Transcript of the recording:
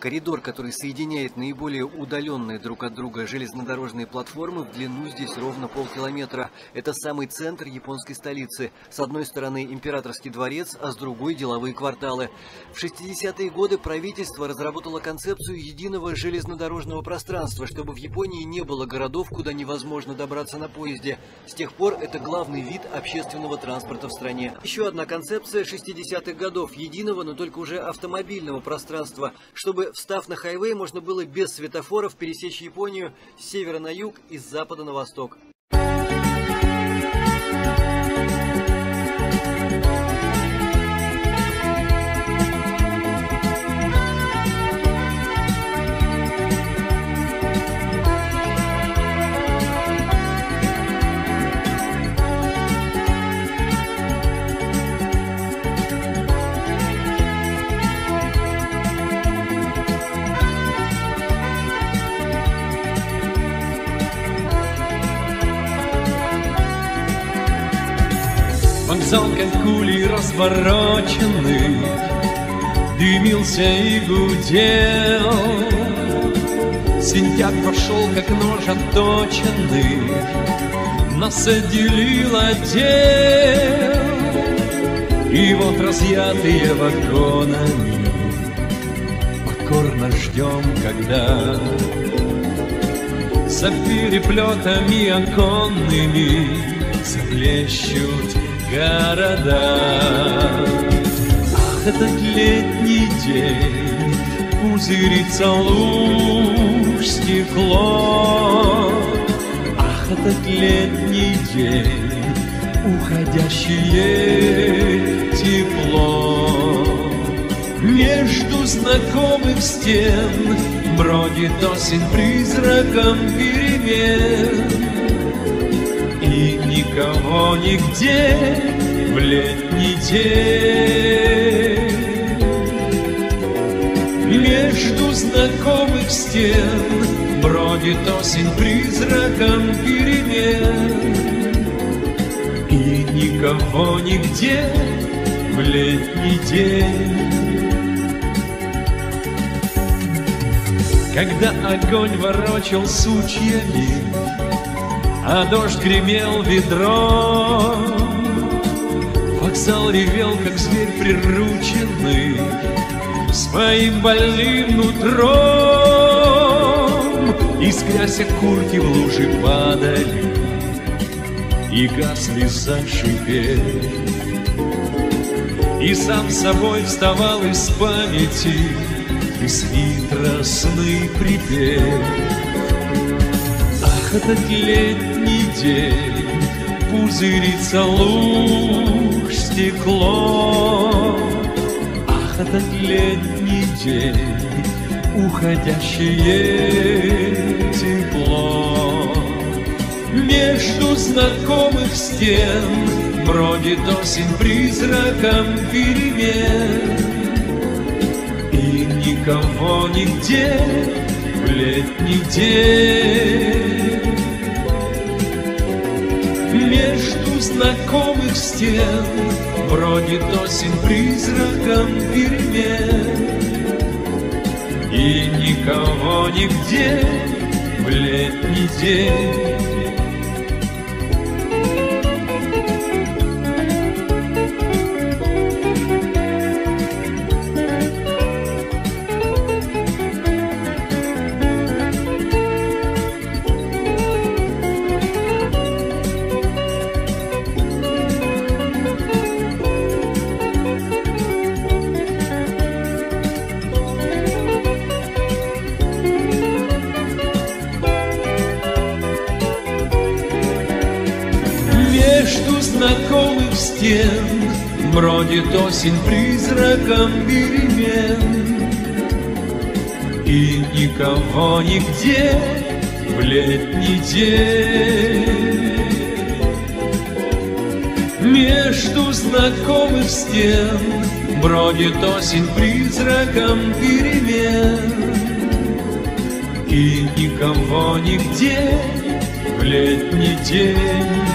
Коридор, который соединяет наиболее удаленные друг от друга железнодорожные платформы, в длину здесь ровно полкилометра. Это самый центр японской столицы. С одной стороны императорский дворец, а с другой деловые кварталы. В 60-е годы правительство разработало концепцию единого железнодорожного пространства, чтобы в Японии не было городов, куда невозможно добраться на поезде. С тех пор это главный вид общественного транспорта в стране. Еще одна концепция 60-х годов – единого, но только уже автомобильного пространства, чтобы встав на хайвей, можно было без светофоров пересечь Японию с севера на юг и с запада на восток. Вокзал, как кули развороченный, Дымился и гудел. Сентябрь прошел, как нож отточенный, Нас отделил отдел. И вот разъятые вагонами Покорно ждем, когда За переплетами оконными Заплещут города. Ах, этот летний день, пузырится луж стекло. Ах, этот летний день, уходящее тепло. Между знакомых стен бродит осень призраком перемен никого нигде в летний день. Между знакомых стен бродит осень призраком перемен. И никого нигде в летний день. Когда огонь ворочал сучьями, а дождь гремел ведро. Вокзал ревел, как зверь прирученный, своим больным нутром. Искряся курки в лужи падали, и гасли зашипели. И сам собой вставал из памяти бесхитростный припев. Ах, этот летний день Пузырится луж стекло. Ах, этот летний день Уходящее тепло. Между знакомых стен Бродит осень призраком перемен. И никого нигде в летний день Между знакомых стен Бродит осень призраком перемен И никого нигде в летний день знакомых стен Бродит осень призраком перемен. И никого нигде в летний день. Между знакомых стен Бродит осень призраком перемен. И никого нигде в летний день